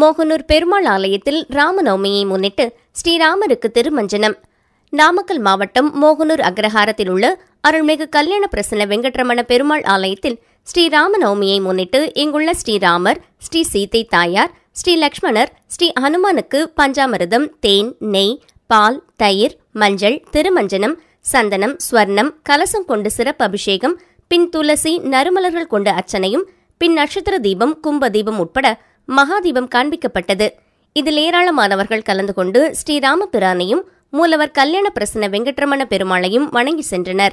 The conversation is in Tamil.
மோகனூர் பெருமாள் ஆலயத்தில் ராமநவமியை முன்னிட்டு ஸ்ரீராமருக்கு திருமஞ்சனம். நாமக்கல் மாவட்டம் மோகனூர் அக்ரஹாரத்தில் உள்ள அருள்மிகு கல்யாண பிரசன்ன வெங்கட்ரமண பெருமாள் ஆலயத்தில் ஸ்ரீராம நவமியை முன்னிட்டு இங்குள்ள ஸ்ரீராமர் ஸ்ரீ சீதை தாயார் ஸ்ரீ லக்ஷ்மணர் ஸ்ரீ ஹனுமானுக்கு பஞ்சாமிரதம் தேன் நெய் பால் தயிர் மஞ்சள் திருமஞ்சனம் சந்தனம் ஸ்வர்ணம் கலசம் கொண்டு சிறப்பு அபிஷேகம் பின் துளசி நறுமலர்கள் கொண்ட அர்ச்சனையும் பின் நட்சத்திர தீபம் கும்ப தீபம் உட்பட மகாதீபம் காண்பிக்கப்பட்டது. இதில் ஏராளமானவர்கள் கலந்து கொண்டு ஸ்ரீராமபிரானையும் மூலவர் கல்யாண பிரசன்ன வெங்கட்ரமண பெருமாளையும் வணங்கி சென்றனர்.